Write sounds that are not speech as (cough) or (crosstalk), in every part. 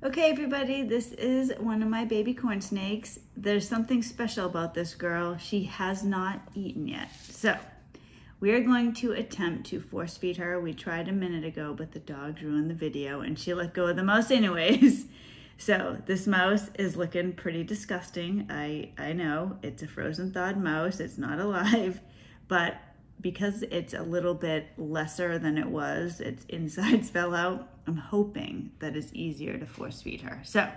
Okay, everybody, this is one of my baby corn snakes. There's something special about this girl. She has not eaten yet. So we are going to attempt to force feed her. We tried a minute ago, but the dogs ruined the video and she let go of the mouse anyways. (laughs) So this mouse is looking pretty disgusting. I, I know it's a frozen thawed mouse. It's not alive, but because it's a little bit lesser than it was, its insides (laughs) fell out, I'm hoping that it's easier to force feed her. So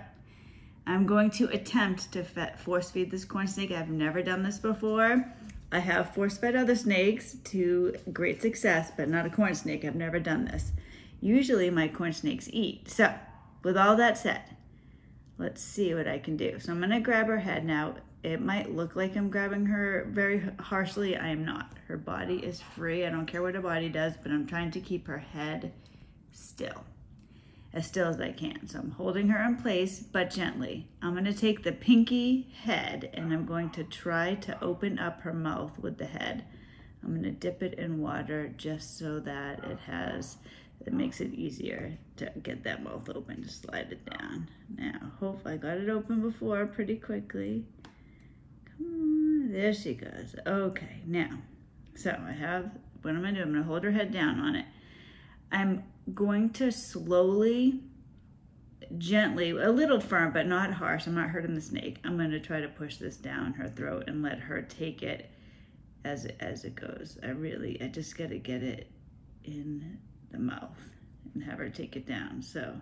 I'm going to attempt to force feed this corn snake. I've never done this before. I have force fed other snakes to great success, but not a corn snake. I've never done this. Usually my corn snakes eat. So with all that said, let's see what I can do. So I'm gonna grab her head now. It might look like I'm grabbing her very harshly. I am not. Her body is free. I don't care what her body does, but I'm trying to keep her head still, as still as I can. So I'm holding her in place, but gently. I'm gonna take the pinky head and I'm going to try to open up her mouth with the head. I'm gonna dip it in water just so that it has, it makes it easier to get that mouth open, to slide it down. Now, hope I got it open before pretty quickly. Hmm, there she goes. Okay, now, so I have, what I'm gonna do, I'm gonna hold her head down on it. I'm going to slowly, gently, a little firm, but not harsh. I'm not hurting the snake. I'm gonna try to push this down her throat and let her take it as, as it goes. I really, I just gotta get it in the mouth and have her take it down. So,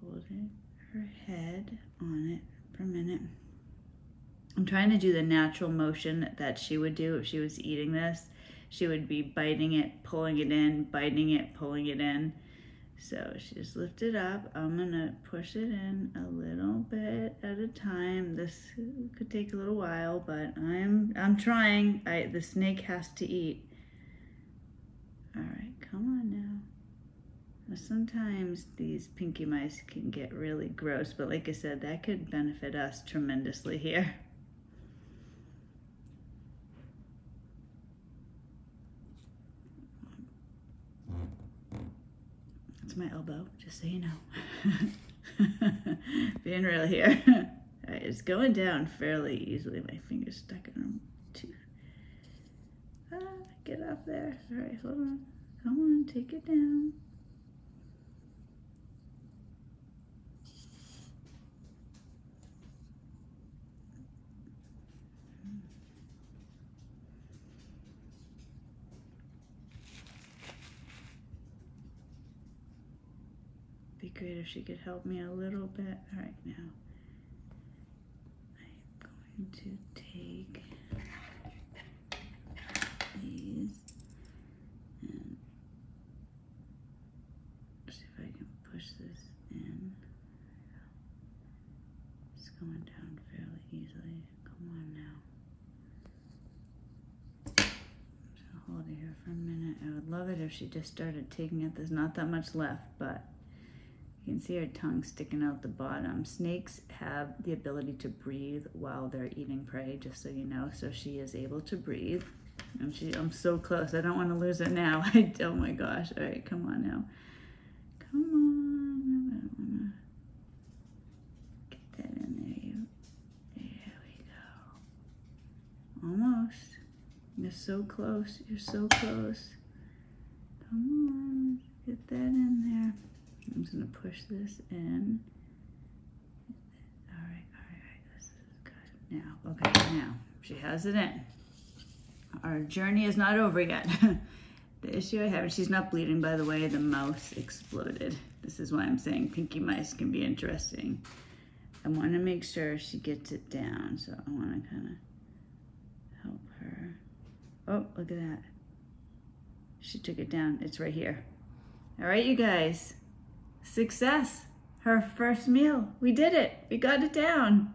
holding her head on it for a minute. I'm trying to do the natural motion that she would do if she was eating this. She would be biting it, pulling it in, biting it, pulling it in. So she just lift it up. I'm gonna push it in a little bit at a time. This could take a little while, but I'm I'm trying. I the snake has to eat. All right, come on now. Sometimes these pinky mice can get really gross, but like I said, that could benefit us tremendously here. (laughs) That's my elbow, just so you know. (laughs) Being real here. (laughs) All right, it's going down fairly easily. My finger's stuck in them too. Ah, get up there. All right, hold on. Come on, take it down. Great if she could help me a little bit. All right, now I'm going to take these and see if I can push this in. It's going down fairly easily. Come on now. Hold it here for a minute. I would love it if she just started taking it. There's not that much left, but you can see her tongue sticking out the bottom. Snakes have the ability to breathe while they're eating prey, just so you know. So she is able to breathe. And she, I'm so close. I don't want to lose it now. (laughs) I, oh my gosh. All right, come on now. Come on. Get that in there. You. There we go. Almost. You're so close. You're so close. Come on. Get that in there. I'm just gonna push this in. All right, all right, all right, this is good. Now, okay, now, she has it in. Our journey is not over yet. (laughs) the issue I have, and she's not bleeding, by the way, the mouse exploded. This is why I'm saying pinky mice can be interesting. I wanna make sure she gets it down, so I wanna kinda help her. Oh, look at that. She took it down, it's right here. All right, you guys. Success. Her first meal. We did it. We got it down.